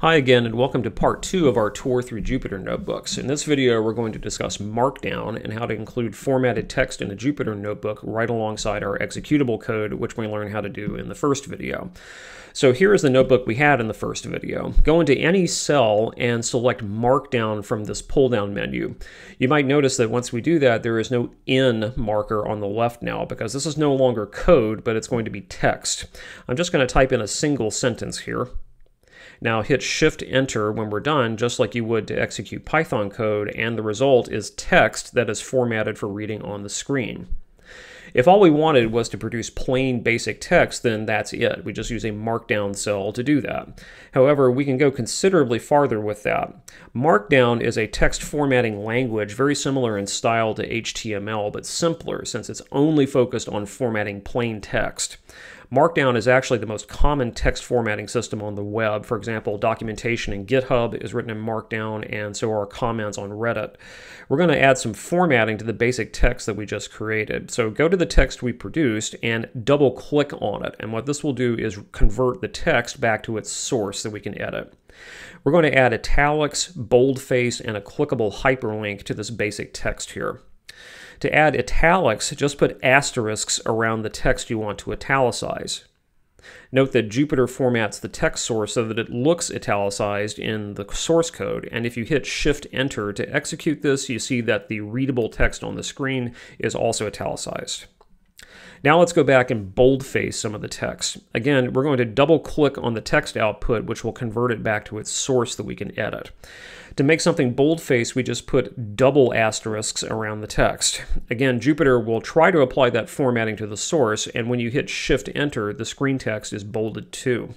Hi again and welcome to part two of our tour through Jupyter Notebooks. In this video we're going to discuss Markdown and how to include formatted text in a Jupyter Notebook right alongside our executable code which we learned how to do in the first video. So here is the notebook we had in the first video. Go into any cell and select Markdown from this pull down menu. You might notice that once we do that there is no In marker on the left now because this is no longer code but it's going to be text. I'm just going to type in a single sentence here. Now hit Shift Enter when we're done, just like you would to execute Python code, and the result is text that is formatted for reading on the screen. If all we wanted was to produce plain basic text, then that's it. We just use a markdown cell to do that. However, we can go considerably farther with that. Markdown is a text formatting language very similar in style to HTML, but simpler since it's only focused on formatting plain text. Markdown is actually the most common text formatting system on the web. For example, documentation in GitHub is written in Markdown, and so are comments on Reddit. We're going to add some formatting to the basic text that we just created. So go to the text we produced and double click on it. And what this will do is convert the text back to its source that we can edit. We're going to add italics, boldface, and a clickable hyperlink to this basic text here. To add italics, just put asterisks around the text you want to italicize. Note that Jupyter formats the text source so that it looks italicized in the source code, and if you hit Shift Enter to execute this, you see that the readable text on the screen is also italicized. Now let's go back and boldface some of the text. Again, we're going to double click on the text output, which will convert it back to its source that we can edit. To make something boldface, we just put double asterisks around the text. Again, Jupyter will try to apply that formatting to the source, and when you hit Shift Enter, the screen text is bolded too.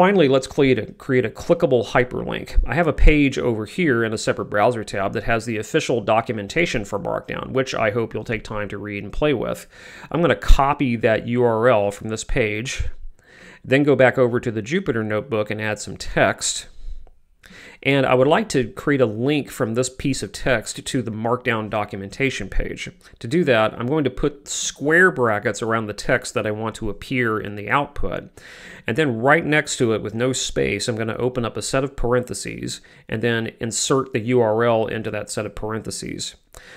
Finally, let's create a, create a clickable hyperlink. I have a page over here in a separate browser tab that has the official documentation for Markdown, which I hope you'll take time to read and play with. I'm going to copy that URL from this page, then go back over to the Jupyter notebook and add some text. And I would like to create a link from this piece of text to the Markdown documentation page. To do that, I'm going to put square brackets around the text that I want to appear in the output. And then right next to it with no space, I'm going to open up a set of parentheses and then insert the URL into that set of parentheses.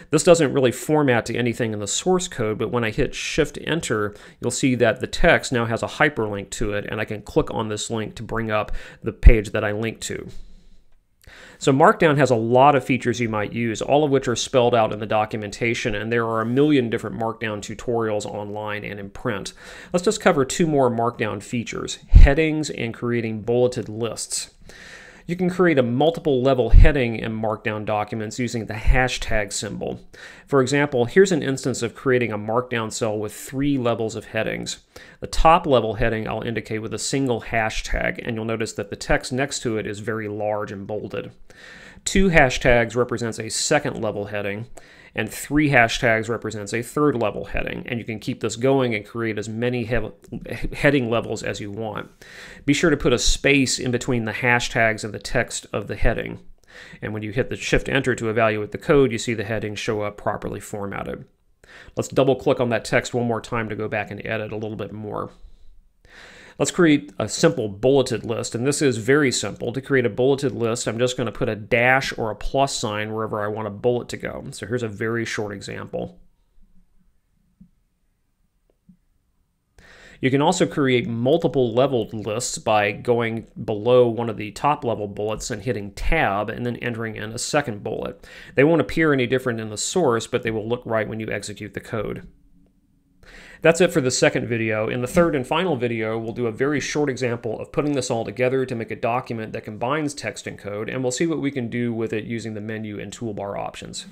This doesn't really format to anything in the source code, but when I hit Shift Enter, you'll see that the text now has a hyperlink to it, and I can click on this link to bring up the page that I linked to. So Markdown has a lot of features you might use, all of which are spelled out in the documentation, and there are a million different Markdown tutorials online and in print. Let's just cover two more Markdown features, headings and creating bulleted lists. You can create a multiple level heading in Markdown documents using the hashtag symbol. For example, here's an instance of creating a Markdown cell with three levels of headings. The top level heading I'll indicate with a single hashtag, and you'll notice that the text next to it is very large and bolded. Two hashtags represents a second level heading, and three hashtags represents a third level heading. And you can keep this going and create as many he heading levels as you want. Be sure to put a space in between the hashtags and the text of the heading. And when you hit the Shift Enter to evaluate the code, you see the headings show up properly formatted. Let's double click on that text one more time to go back and edit a little bit more. Let's create a simple bulleted list, and this is very simple. To create a bulleted list, I'm just going to put a dash or a plus sign wherever I want a bullet to go. So here's a very short example. You can also create multiple leveled lists by going below one of the top level bullets and hitting tab and then entering in a second bullet. They won't appear any different in the source, but they will look right when you execute the code. That's it for the second video. In the third and final video, we'll do a very short example of putting this all together to make a document that combines text and code, and we'll see what we can do with it using the menu and toolbar options.